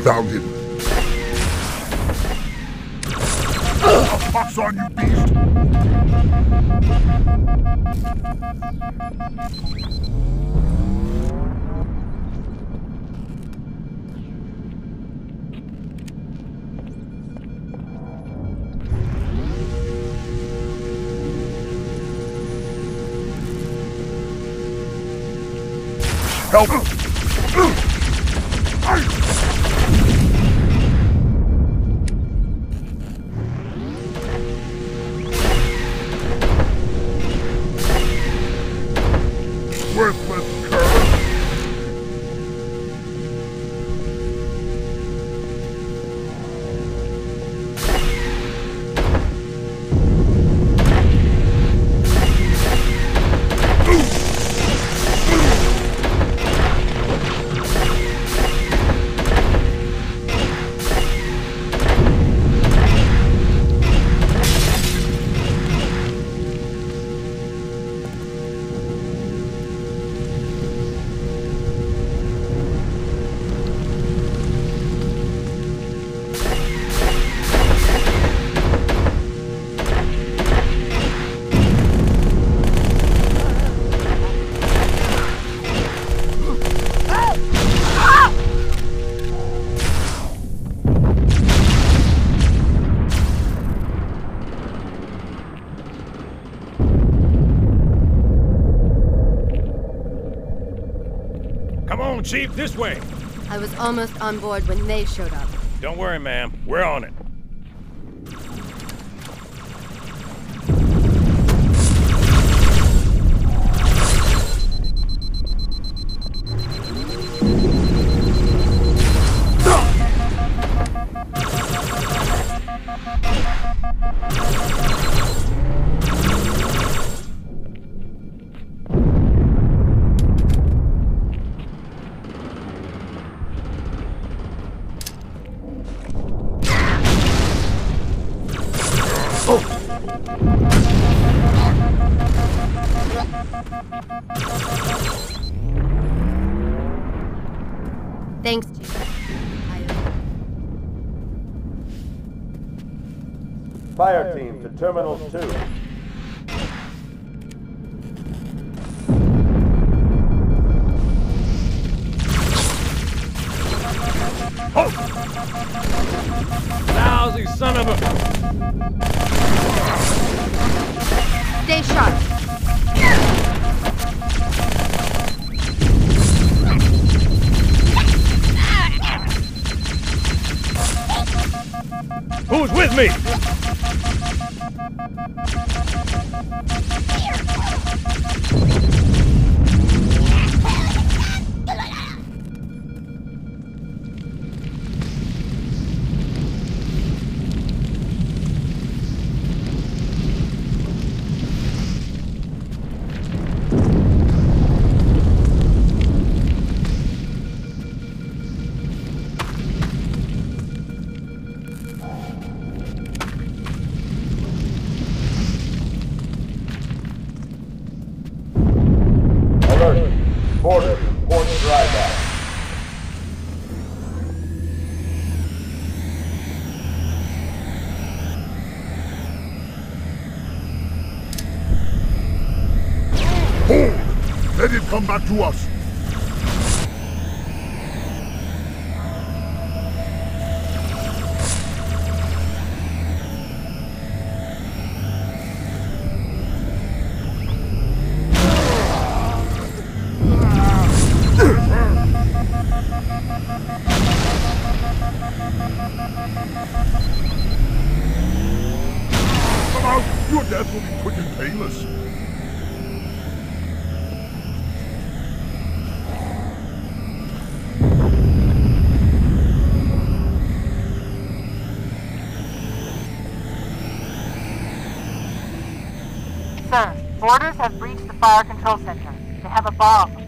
5,000. Chief, this way. I was almost on board when they showed up. Don't worry, ma'am. We're on it. Who's with me? To us! Boarders have breached the fire control center. They have a bomb.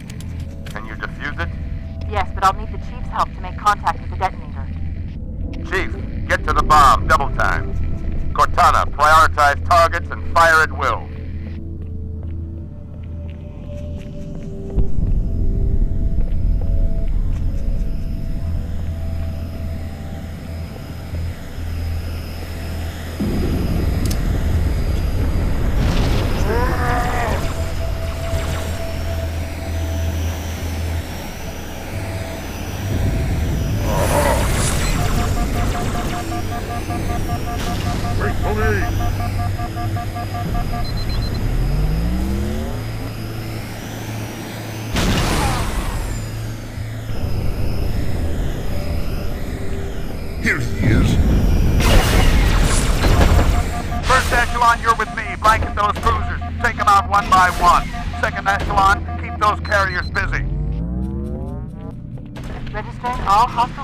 by one. Second echelon, keep those carriers busy. Registering all hostiles.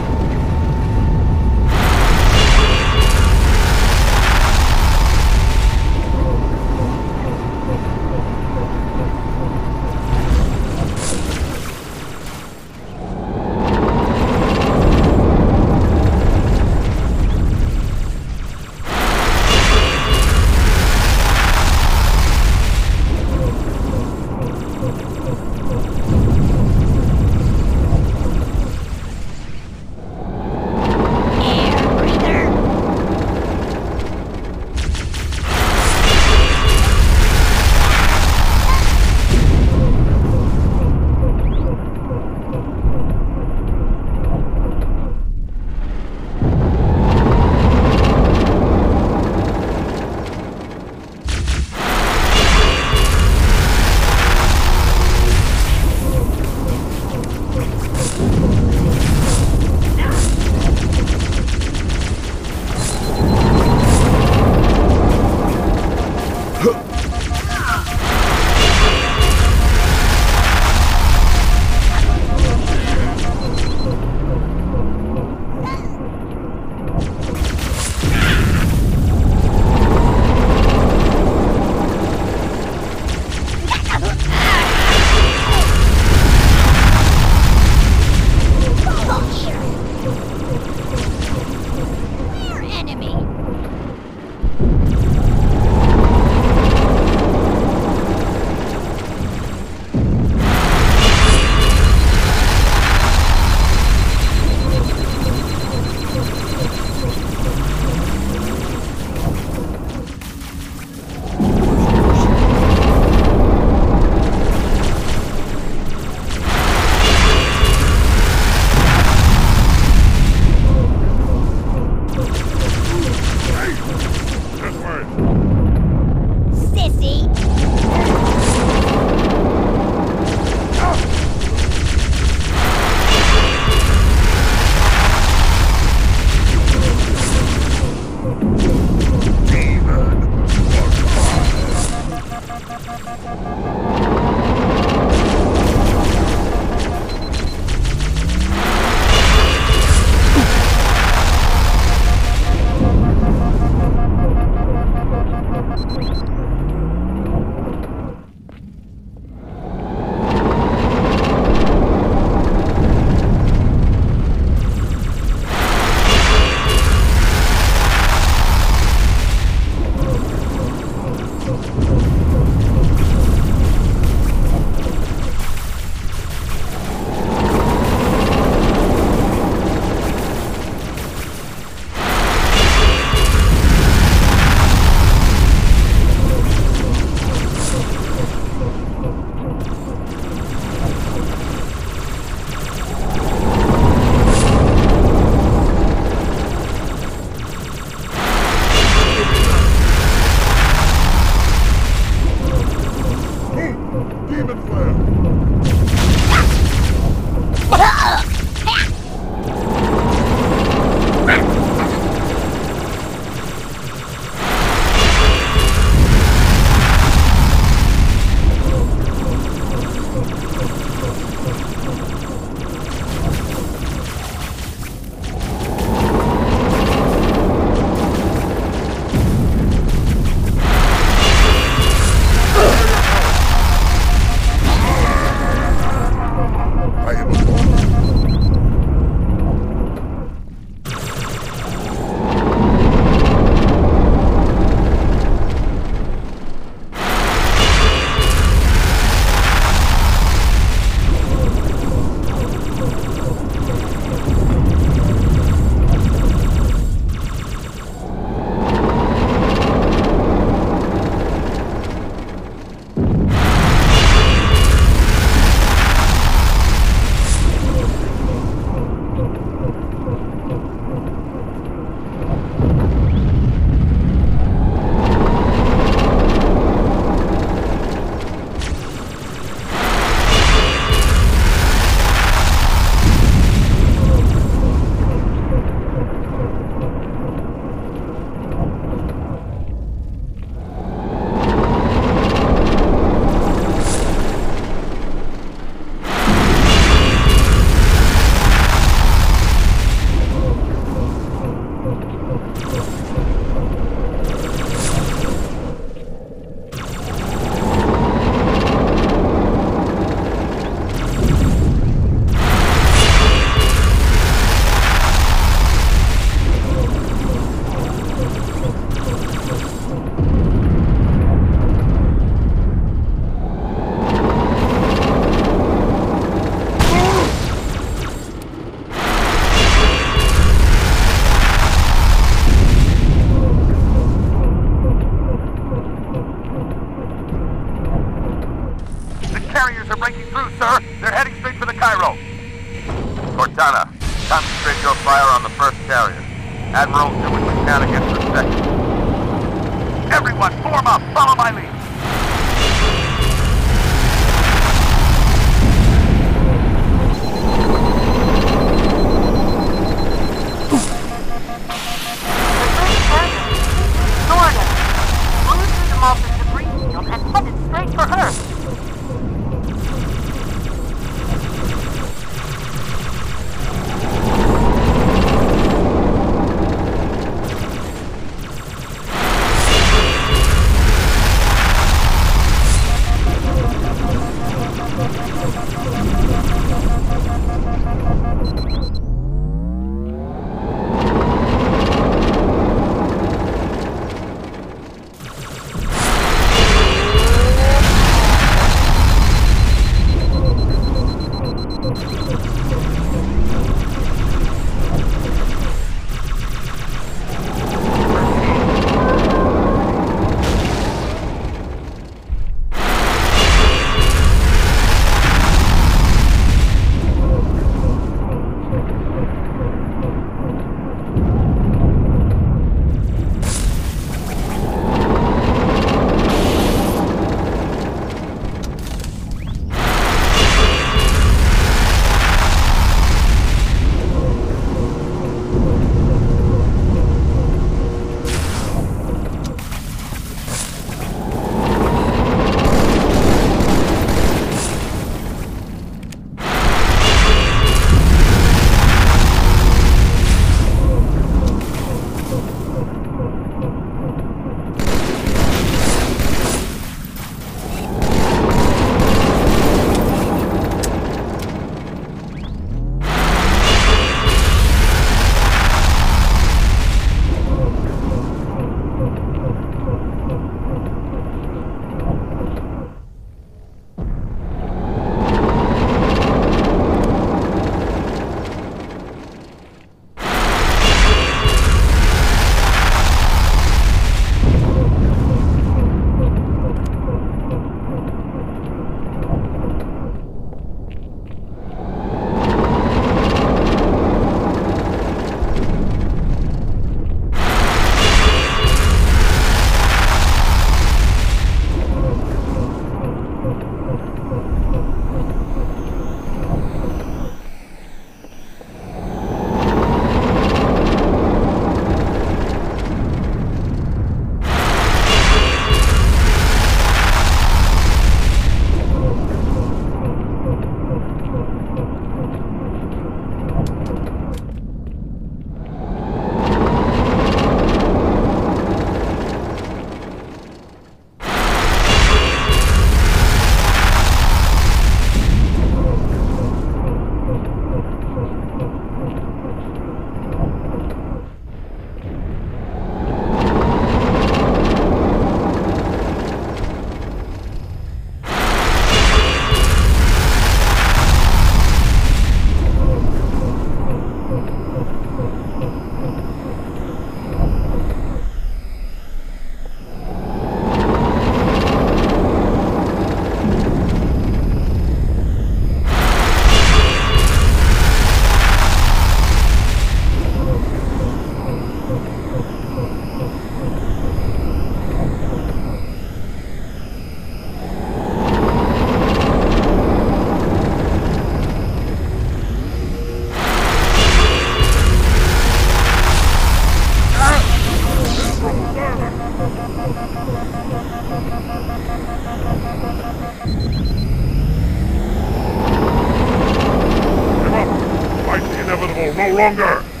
no longer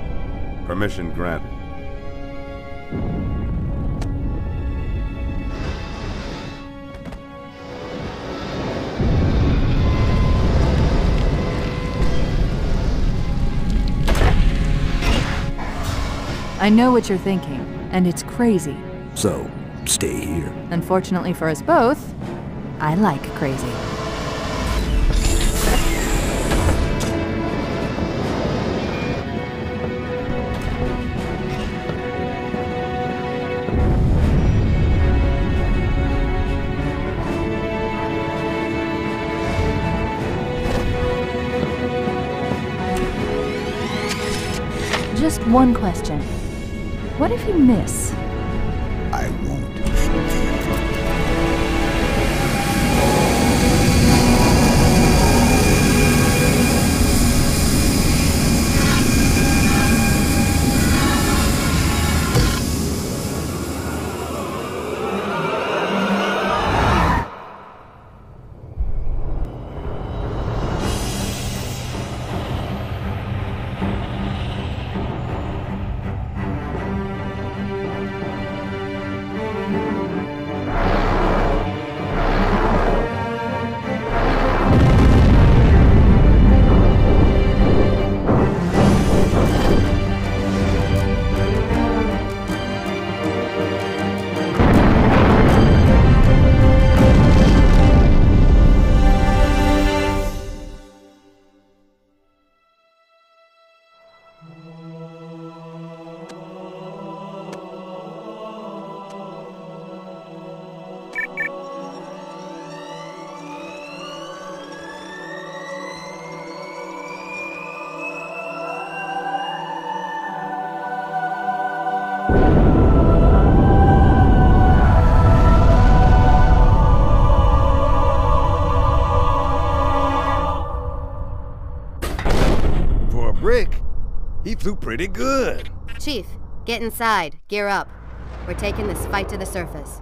Permission granted. I know what you're thinking, and it's crazy. So, stay here. Unfortunately for us both, I like crazy. One question. What if you miss? Flew pretty good. Chief, get inside. Gear up. We're taking this fight to the surface.